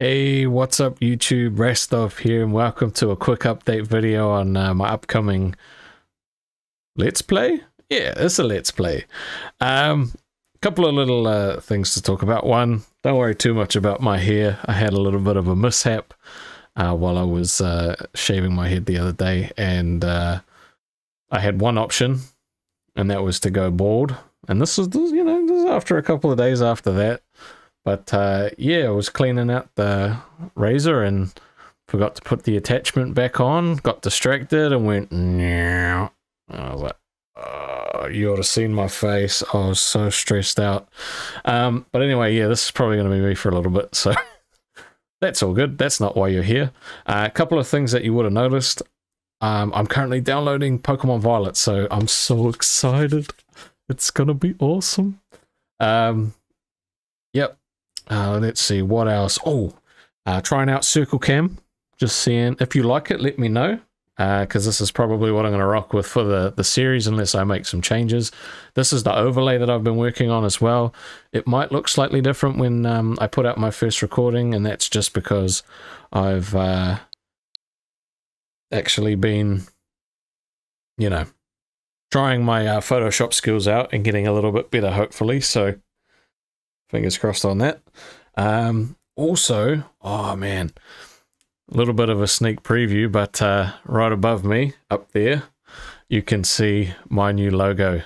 Hey, what's up YouTube? Rastov here and welcome to a quick update video on uh, my upcoming Let's Play? Yeah, it's a Let's Play. Um, a couple of little uh, things to talk about. One, don't worry too much about my hair. I had a little bit of a mishap uh, while I was uh, shaving my head the other day and uh, I had one option and that was to go bald. And this was, you know, this was after a couple of days after that. But uh, yeah, I was cleaning out the razor and forgot to put the attachment back on. Got distracted and went. I was like, oh, you ought to seen my face. I was so stressed out. Um, but anyway, yeah, this is probably going to be me for a little bit. So that's all good. That's not why you're here. Uh, a couple of things that you would have noticed. Um, I'm currently downloading Pokemon Violet, so I'm so excited. It's gonna be awesome. Um, yep, uh, let's see what else. Oh, uh, trying out Circle Cam. Just seeing if you like it. Let me know because uh, this is probably what I'm going to rock with for the the series unless I make some changes. This is the overlay that I've been working on as well. It might look slightly different when um, I put out my first recording, and that's just because I've uh, actually been, you know, trying my uh, Photoshop skills out and getting a little bit better, hopefully. So Fingers crossed on that. Um, also, oh man, a little bit of a sneak preview, but uh, right above me, up there, you can see my new logo.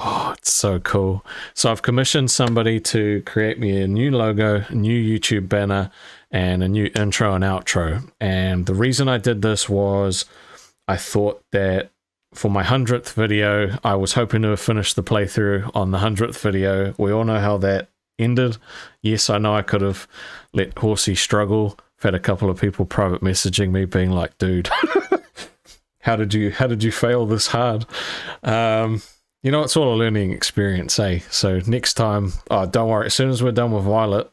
Oh, it's so cool. So I've commissioned somebody to create me a new logo, a new YouTube banner, and a new intro and outro. And the reason I did this was I thought that for my 100th video, I was hoping to finish the playthrough on the 100th video. We all know how that ended. Yes, I know I could have let Horsey struggle. I've had a couple of people private messaging me being like, dude, how did you how did you fail this hard? Um, you know, it's all a learning experience, eh? So next time, oh, don't worry. As soon as we're done with Violet,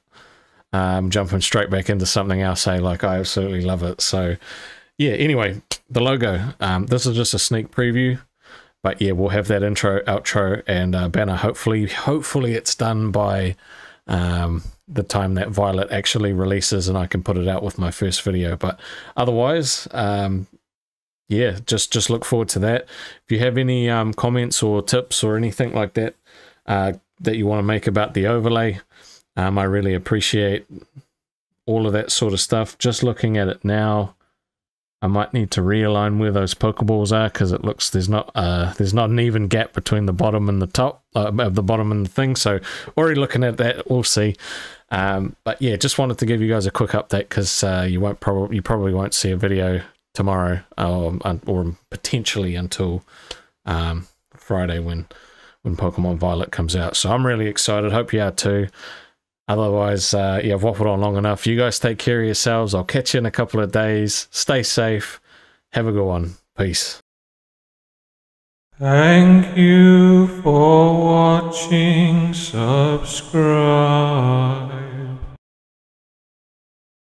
um, jumping straight back into something else, eh? Like I absolutely love it. So yeah, anyway, the logo. Um, this is just a sneak preview, but yeah, we'll have that intro, outro, and uh, banner. Hopefully, hopefully it's done by um, the time that Violet actually releases, and I can put it out with my first video. But otherwise, um, yeah, just just look forward to that. If you have any um, comments or tips or anything like that uh, that you want to make about the overlay, um, I really appreciate all of that sort of stuff. Just looking at it now. I might need to realign where those Pokeballs are because it looks there's not uh, there's not an even gap between the bottom and the top uh, of the bottom and the thing. So already looking at that, we'll see. Um, but yeah, just wanted to give you guys a quick update because uh, you won't probably you probably won't see a video tomorrow or, or potentially until um, Friday when when Pokemon Violet comes out. So I'm really excited. Hope you are too. Otherwise, uh, yeah, I've waffled on long enough. You guys take care of yourselves. I'll catch you in a couple of days. Stay safe. Have a good one. Peace. Thank you for watching. Subscribe.